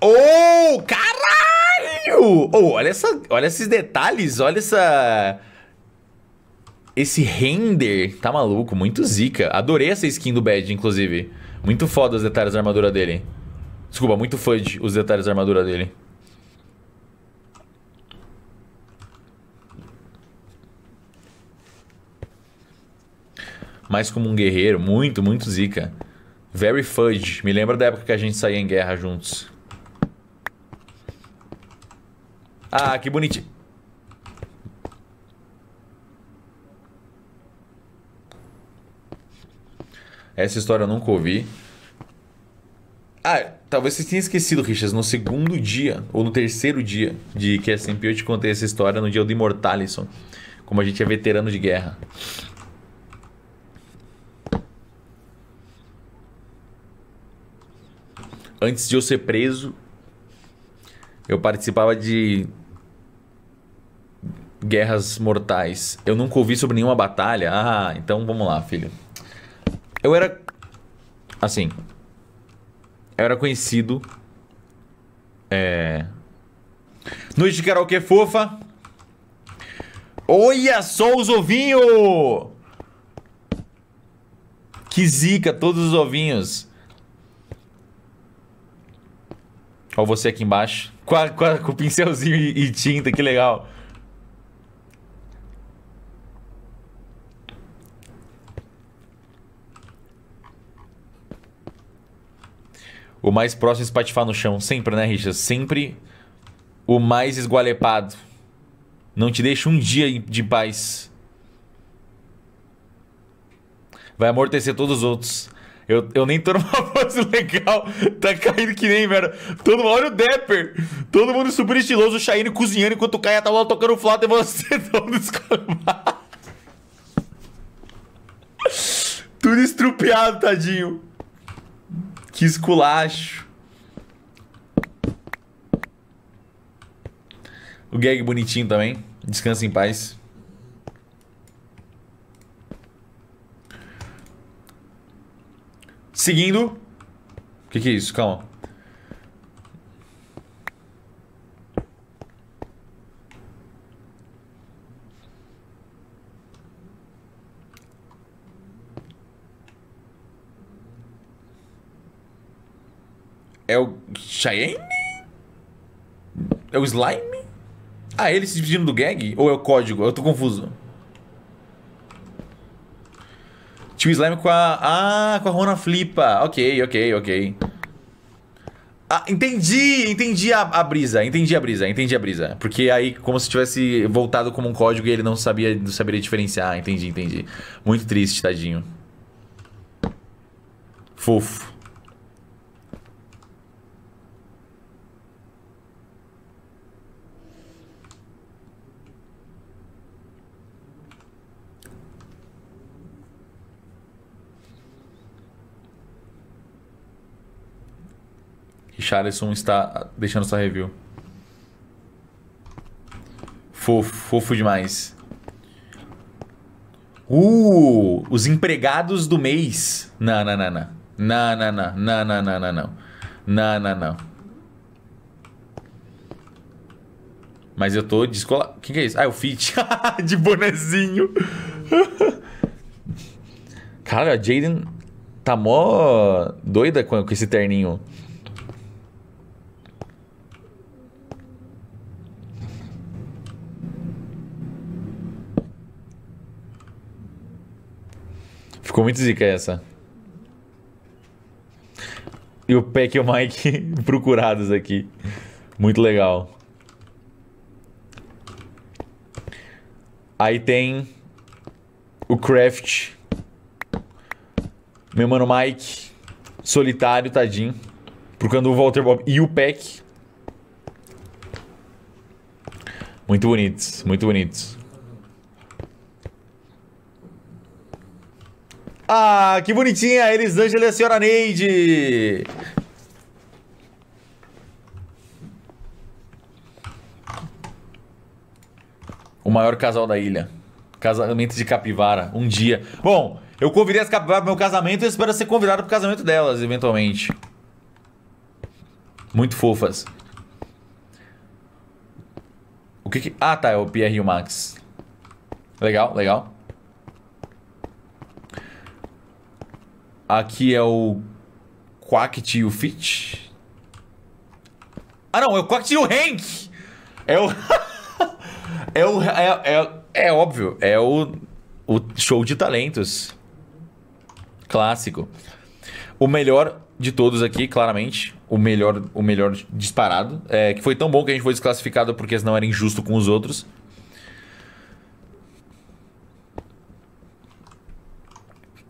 Oh, caralho! Oh, olha, essa, olha esses detalhes, olha essa... Esse render, tá maluco, muito zica. Adorei essa skin do Bad, inclusive. Muito foda os detalhes da armadura dele. Desculpa, muito fudge os detalhes da armadura dele. Mais como um guerreiro, muito, muito zica. Very fudge. Me lembra da época que a gente saía em guerra juntos. Ah, que bonitinho. Essa história eu nunca ouvi. Ah, talvez você tenha esquecido, Richas. No segundo dia, ou no terceiro dia de que SMP eu te contei essa história, no dia do Immortalison. Como a gente é veterano de guerra. Antes de eu ser preso, eu participava de guerras mortais. Eu nunca ouvi sobre nenhuma batalha. Ah, então vamos lá, filho. Eu era. Assim. Eu era conhecido. É. Noite de karaokê fofa. Olha só os ovinhos! Que zica, todos os ovinhos. Olha você aqui embaixo. Com, a, com, a, com pincelzinho e, e tinta, que legal. O mais próximo é espatifar no chão. Sempre, né, Richard? Sempre o mais esgualepado. Não te deixa um dia de paz. Vai amortecer todos os outros. Eu, eu nem tô numa pose legal. Tá caindo que nem, velho. Todo olha o Dapper. Todo mundo super estiloso, o Shaine cozinhando enquanto o Kaia tá lá tocando flauta e você todo escolmado. Tudo estrupiado, tadinho. Que esculacho. O gag bonitinho também. Descansa em paz. Seguindo. O que, que é isso? Calma. É o Cheyenne? É o Slime? Ah, ele se dividindo do gag? Ou é o código? Eu tô confuso. Tio Slime com a... Ah, com a Rona Flipa. Ok, ok, ok. Ah, entendi, entendi a, a, brisa, entendi a brisa, entendi a brisa. Porque aí, como se tivesse voltado como um código e ele não sabia, não saberia diferenciar. Entendi, entendi. Muito triste, tadinho. Fofo. Richarlison está deixando sua review. Fofo, fofo demais. Uh, os empregados do mês. Não, não, não, não. Não, não, não, não, não, não, não, não. Não, não, não. Mas eu tô descolado. O que, que é isso? Ah, é o Fit. de bonezinho. Cara, a Jaden tá mó doida com esse terninho. Ficou muito zica essa. E o Peck e o Mike procurados aqui. Muito legal. Aí tem o Craft. Meu mano Mike. Solitário, tadinho. Procurando o Walter Bob e o Peck. Muito bonitos, muito bonitos. Ah, que bonitinha! Elisângela e a senhora Neide! O maior casal da ilha. Casamento de capivara. Um dia. Bom, eu convidei as capivaras pro meu casamento e espero ser convidado pro casamento delas, eventualmente. Muito fofas. O que que... Ah, tá. É o Pierre e o Max. Legal, legal. Aqui é o Quackity e o Fit. Ah, não. É o Quackity e o Hank. É o... é o... É, é, é óbvio. É o, o show de talentos. Clássico. O melhor de todos aqui, claramente. O melhor, o melhor disparado. É, que foi tão bom que a gente foi desclassificado porque senão era injusto com os outros.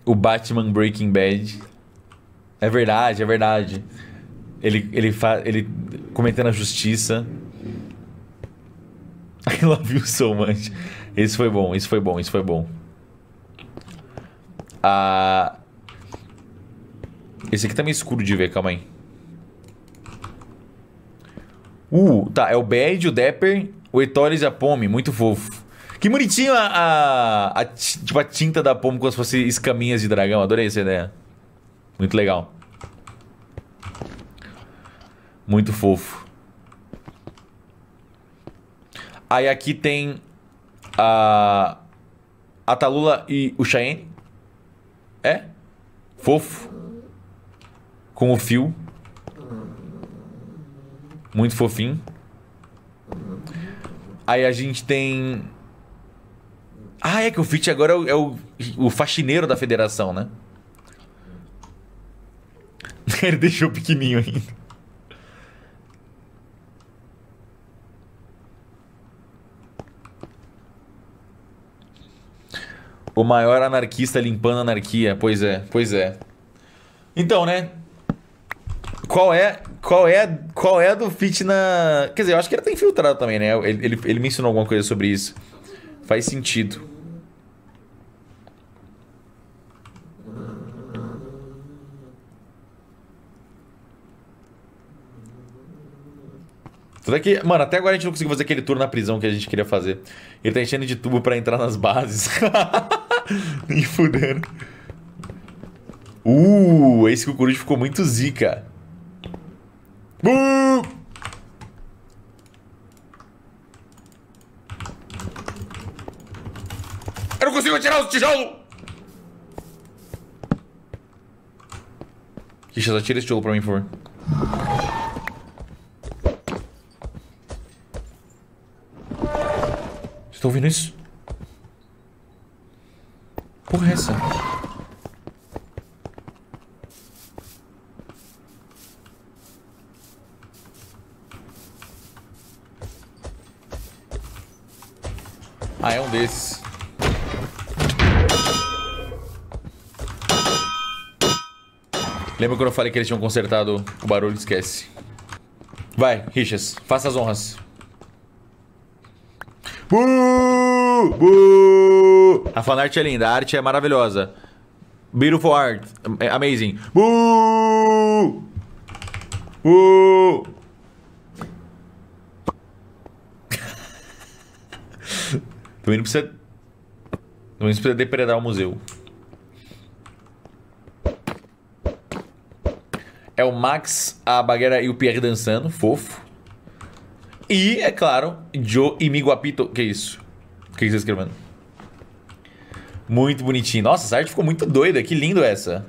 O Batman Breaking Bad. É verdade, é verdade. Ele, ele, fa ele cometendo a justiça. I love you so much. Esse foi bom, isso foi bom, isso foi bom. Ah, esse aqui tá meio escuro de ver, calma aí. Uh, tá, é o Bad, o Dapper, o Etoris e a Pome, muito fofo. Que bonitinho a, a, a, tipo, a tinta da Pome como se fosse escaminhas de dragão, adorei essa ideia. Muito legal. Muito fofo. Aí aqui tem a, a Talula e o Cheyenne. É? Fofo com o fio. Muito fofinho. Aí a gente tem. Ah, é que o Fit agora é o, é o, o faxineiro da federação, né? Ele deixou pequenininho ainda. O maior anarquista limpando a anarquia. Pois é, pois é. Então, né? Qual é, qual é, qual é do Fit na. Quer dizer, eu acho que ele tá infiltrado também, né? Ele, ele, ele me ensinou alguma coisa sobre isso. Faz sentido. Tudo que, mano, até agora a gente não conseguiu fazer aquele tour na prisão que a gente queria fazer. Ele tá enchendo de tubo pra entrar nas bases. Nem fudendo. Uh, esse cucurucho ficou muito zica. Uh! Eu tirar o tijolo! Kisha, só tira esse tijolo pra mim, por favor. Vocês estão ouvindo isso? Porra é essa? Ah, é um desses. Lembra quando eu falei que eles tinham consertado o barulho? Esquece. Vai, Richas, faça as honras. Buuu! Buuu! A fanart é linda, a arte é maravilhosa. Beautiful art. Amazing. Buuu! Buuu! Também não precisa. Também não precisa depredar o museu. É o Max, a Baguera e o Pierre dançando, fofo. E, é claro, Joe e Miguapito. Que isso? O que está escrevendo? Muito bonitinho. Nossa, essa arte ficou muito doida. Que lindo essa.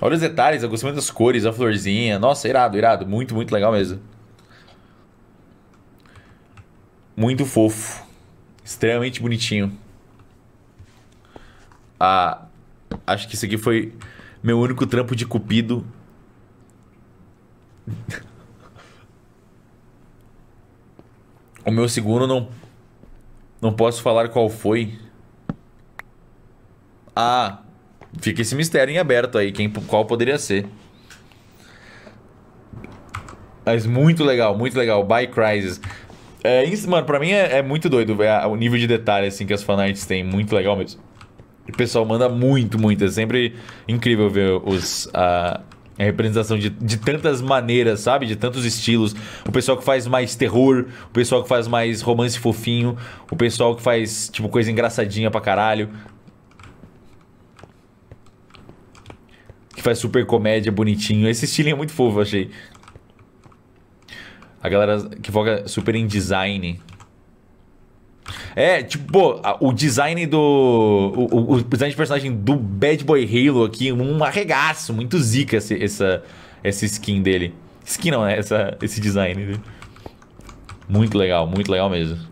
Olha os detalhes, eu gostei muito das cores, a florzinha. Nossa, irado, irado. Muito, muito legal mesmo. Muito fofo. Extremamente bonitinho. Ah, acho que isso aqui foi meu único trampo de cupido. o meu segundo não não posso falar qual foi. Ah, fica esse mistério em aberto aí, quem qual poderia ser. Mas muito legal, muito legal. By Crisis. É, mano, pra mim é, é muito doido é, o nível de detalhe assim, que as fanarts têm. Muito legal mesmo. O pessoal manda muito, muito. É sempre incrível ver os, a, a representação de, de tantas maneiras, sabe? De tantos estilos. O pessoal que faz mais terror, o pessoal que faz mais romance fofinho, o pessoal que faz, tipo, coisa engraçadinha pra caralho. Que faz super comédia, bonitinho. Esse estilo é muito fofo, eu achei. A galera que foca super em design. É, tipo, o design do. O, o, design de personagem do Bad Boy Halo aqui, um arregaço, muito zica esse, essa, essa skin dele. Skin não, né? Essa, esse design dele. Muito legal, muito legal mesmo.